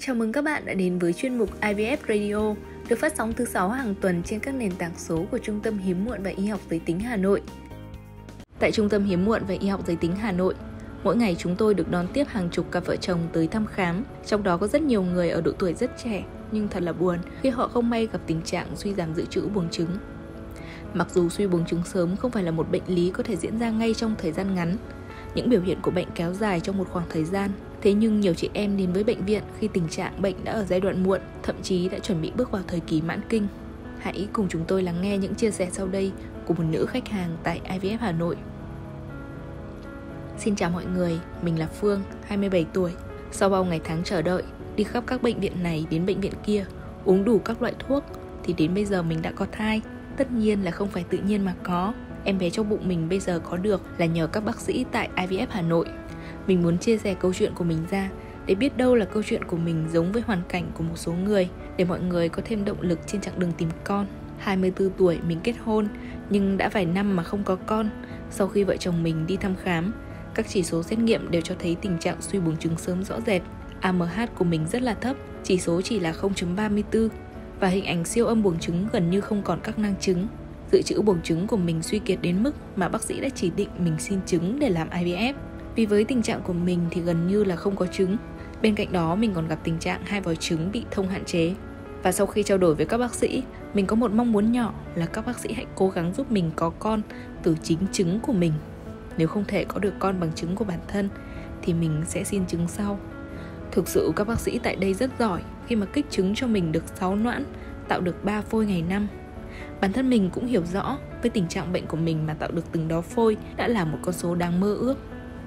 Chào mừng các bạn đã đến với chuyên mục IVF Radio, được phát sóng thứ sáu hàng tuần trên các nền tảng số của Trung tâm Hiếm muộn và Y học giới tính Hà Nội. Tại Trung tâm Hiếm muộn và Y học giới tính Hà Nội, mỗi ngày chúng tôi được đón tiếp hàng chục cặp vợ chồng tới thăm khám, trong đó có rất nhiều người ở độ tuổi rất trẻ, nhưng thật là buồn khi họ không may gặp tình trạng suy giảm dự trữ buồng trứng. Mặc dù suy buồng trứng sớm không phải là một bệnh lý có thể diễn ra ngay trong thời gian ngắn, những biểu hiện của bệnh kéo dài trong một khoảng thời gian Thế nhưng nhiều chị em đến với bệnh viện khi tình trạng bệnh đã ở giai đoạn muộn, thậm chí đã chuẩn bị bước vào thời kỳ mãn kinh. Hãy cùng chúng tôi lắng nghe những chia sẻ sau đây của một nữ khách hàng tại IVF Hà Nội. Xin chào mọi người, mình là Phương, 27 tuổi. Sau bao ngày tháng chờ đợi, đi khắp các bệnh viện này đến bệnh viện kia, uống đủ các loại thuốc, thì đến bây giờ mình đã có thai. Tất nhiên là không phải tự nhiên mà có. Em bé trong bụng mình bây giờ có được là nhờ các bác sĩ tại IVF Hà Nội mình muốn chia sẻ câu chuyện của mình ra để biết đâu là câu chuyện của mình giống với hoàn cảnh của một số người để mọi người có thêm động lực trên chặng đường tìm con. 24 tuổi mình kết hôn nhưng đã vài năm mà không có con. Sau khi vợ chồng mình đi thăm khám, các chỉ số xét nghiệm đều cho thấy tình trạng suy buồng trứng sớm rõ rệt. AMH của mình rất là thấp, chỉ số chỉ là 0.34 và hình ảnh siêu âm buồng trứng gần như không còn các nang trứng. Dự trữ buồng trứng của mình suy kiệt đến mức mà bác sĩ đã chỉ định mình xin trứng để làm IVF. Vì với tình trạng của mình thì gần như là không có trứng. Bên cạnh đó mình còn gặp tình trạng hai vòi trứng bị thông hạn chế. Và sau khi trao đổi với các bác sĩ, mình có một mong muốn nhỏ là các bác sĩ hãy cố gắng giúp mình có con từ chính trứng của mình. Nếu không thể có được con bằng trứng của bản thân thì mình sẽ xin trứng sau. Thực sự các bác sĩ tại đây rất giỏi khi mà kích trứng cho mình được 6 noãn, tạo được 3 phôi ngày năm. Bản thân mình cũng hiểu rõ với tình trạng bệnh của mình mà tạo được từng đó phôi đã là một con số đáng mơ ước.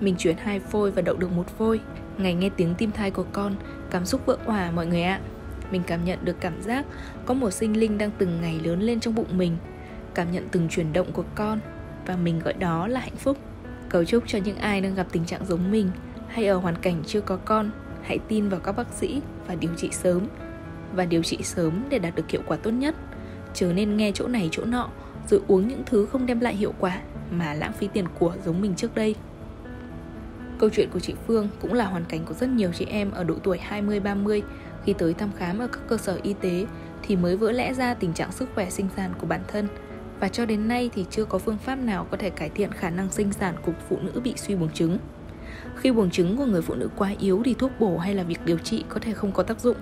Mình chuyển hai phôi và đậu được một phôi. Ngày nghe tiếng tim thai của con, Cảm xúc vỡ hòa mọi người ạ. Mình cảm nhận được cảm giác Có một sinh linh đang từng ngày lớn lên trong bụng mình. Cảm nhận từng chuyển động của con Và mình gọi đó là hạnh phúc. Cầu chúc cho những ai đang gặp tình trạng giống mình Hay ở hoàn cảnh chưa có con, Hãy tin vào các bác sĩ và điều trị sớm Và điều trị sớm để đạt được hiệu quả tốt nhất. Chớ nên nghe chỗ này chỗ nọ, Rồi uống những thứ không đem lại hiệu quả Mà lãng phí tiền của giống mình trước đây. Câu chuyện của chị Phương cũng là hoàn cảnh của rất nhiều chị em ở độ tuổi 20-30 khi tới thăm khám ở các cơ sở y tế thì mới vỡ lẽ ra tình trạng sức khỏe sinh sản của bản thân. Và cho đến nay thì chưa có phương pháp nào có thể cải thiện khả năng sinh sản của phụ nữ bị suy buồng trứng. Khi buồng trứng của người phụ nữ quá yếu thì thuốc bổ hay là việc điều trị có thể không có tác dụng.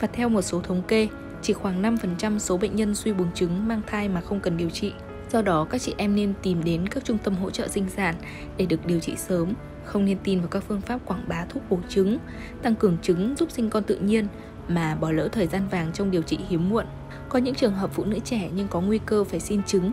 Và theo một số thống kê, chỉ khoảng 5% số bệnh nhân suy buồng trứng mang thai mà không cần điều trị. Do đó các chị em nên tìm đến các trung tâm hỗ trợ sinh sản để được điều trị sớm không nên tin vào các phương pháp quảng bá thuốc bổ trứng, tăng cường trứng giúp sinh con tự nhiên mà bỏ lỡ thời gian vàng trong điều trị hiếm muộn. Có những trường hợp phụ nữ trẻ nhưng có nguy cơ phải xin trứng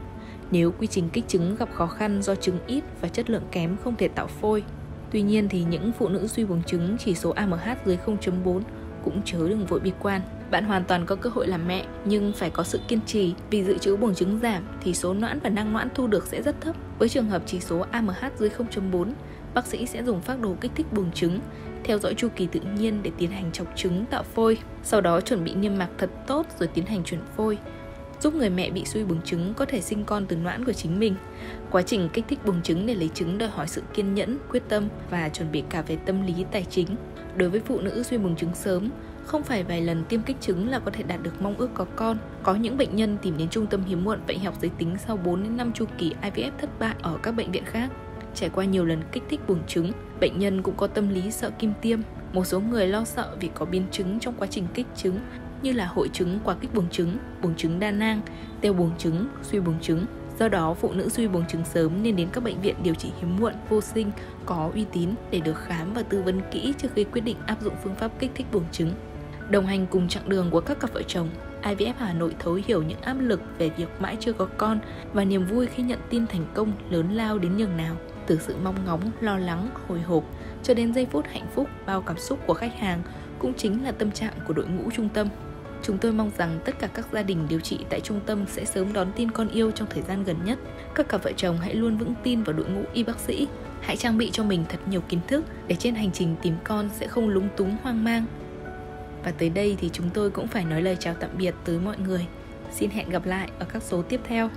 nếu quy trình kích trứng gặp khó khăn do trứng ít và chất lượng kém không thể tạo phôi. Tuy nhiên thì những phụ nữ suy buồng trứng chỉ số AMH dưới 0.4 cũng chớ đừng vội bi quan. Bạn hoàn toàn có cơ hội làm mẹ nhưng phải có sự kiên trì vì dự trữ buồng trứng giảm thì số noãn và năng noãn thu được sẽ rất thấp. Với trường hợp chỉ số AMH dưới 0.4 bác sĩ sẽ dùng phác đồ kích thích buồng trứng, theo dõi chu kỳ tự nhiên để tiến hành chọc trứng tạo phôi, sau đó chuẩn bị niêm mạc thật tốt rồi tiến hành chuyển phôi, giúp người mẹ bị suy buồng trứng có thể sinh con từ noãn của chính mình. Quá trình kích thích buồng trứng để lấy trứng đòi hỏi sự kiên nhẫn, quyết tâm và chuẩn bị cả về tâm lý tài chính. Đối với phụ nữ suy buồng trứng sớm, không phải vài lần tiêm kích trứng là có thể đạt được mong ước có con. Có những bệnh nhân tìm đến trung tâm hiếm muộn bệnh học giới tính sau 4 đến 5 chu kỳ IVF thất bại ở các bệnh viện khác. Trải qua nhiều lần kích thích buồng trứng, bệnh nhân cũng có tâm lý sợ kim tiêm. Một số người lo sợ vì có biến chứng trong quá trình kích trứng như là hội chứng quá kích buồng trứng, buồng trứng đa nang, teo buồng trứng, suy buồng trứng. Do đó, phụ nữ suy buồng trứng sớm nên đến các bệnh viện điều trị hiếm muộn, vô sinh có uy tín để được khám và tư vấn kỹ trước khi quyết định áp dụng phương pháp kích thích buồng trứng. Đồng hành cùng chặng đường của các cặp vợ chồng, IVF Hà Nội thấu hiểu những áp lực về việc mãi chưa có con và niềm vui khi nhận tin thành công lớn lao đến nhường nào từ sự mong ngóng, lo lắng, hồi hộp cho đến giây phút hạnh phúc bao cảm xúc của khách hàng cũng chính là tâm trạng của đội ngũ trung tâm. Chúng tôi mong rằng tất cả các gia đình điều trị tại trung tâm sẽ sớm đón tin con yêu trong thời gian gần nhất. Các cặp vợ chồng hãy luôn vững tin vào đội ngũ y bác sĩ. Hãy trang bị cho mình thật nhiều kiến thức để trên hành trình tìm con sẽ không lúng túng hoang mang. Và tới đây thì chúng tôi cũng phải nói lời chào tạm biệt tới mọi người. Xin hẹn gặp lại ở các số tiếp theo.